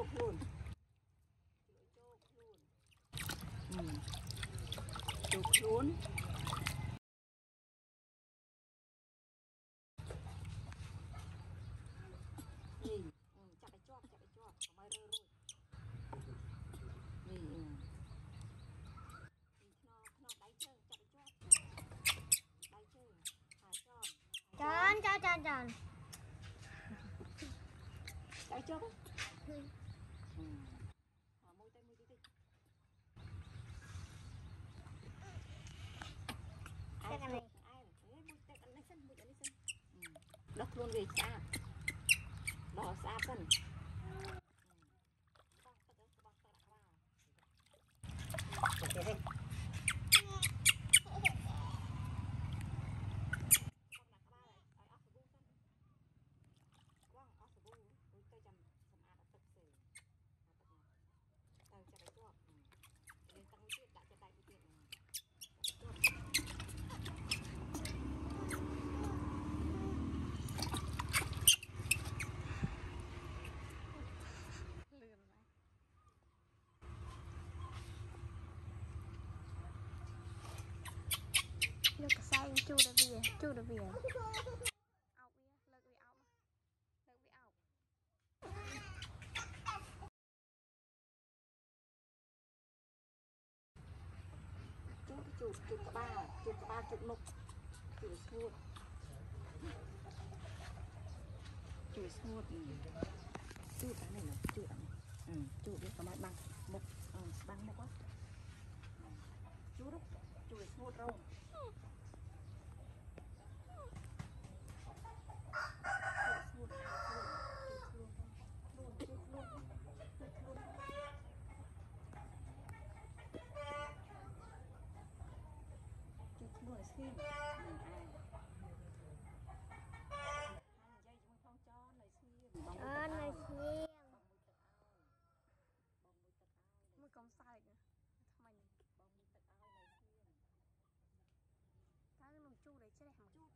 ចូលខ្លួនចូលខ្លួននេះចាក់ឲ្យជាប់ចាក់ឲ្យជាប់កុំឲ្យរើរួចនេះខ្នោខ្នោដៃជើងចាក់ឲ្យជាប់ដៃជើងហើយជាប់ចានចានចានចានចុះ Mm. chu đã về chu đã về chụp chụp ba chụp ba, chụp mục chụp snuột chụp snuột ừ. chụp cái này là chụp cái này. Ừ chụp cái có máy băng. Mục ờ, băng mục á. Chụp chụp snuột rồi. khi ơn này xiêm mới công sai nữa mình ta nó chu đấy chết hàm chu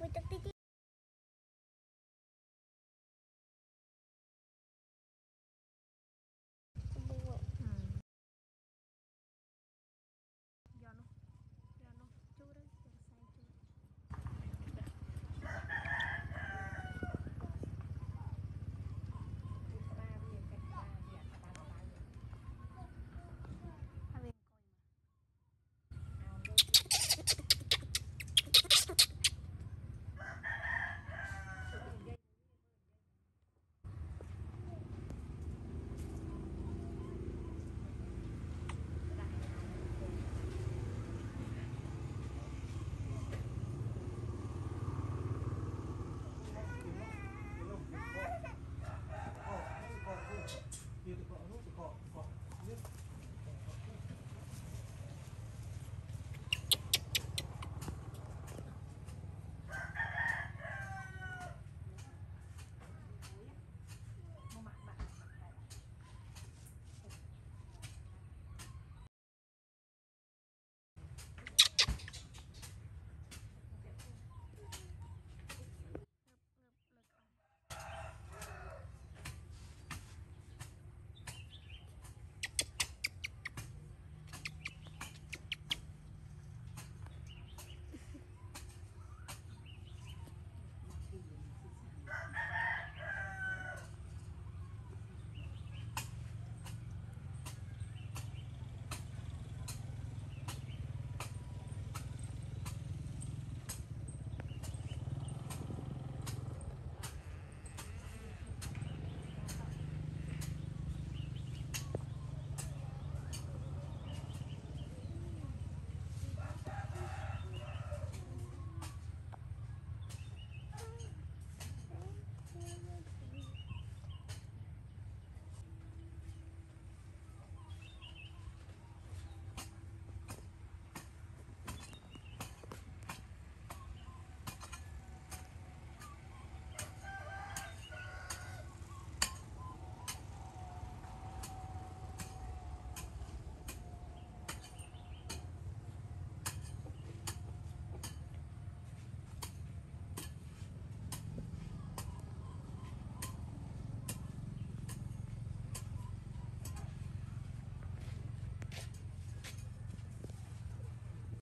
with the pity.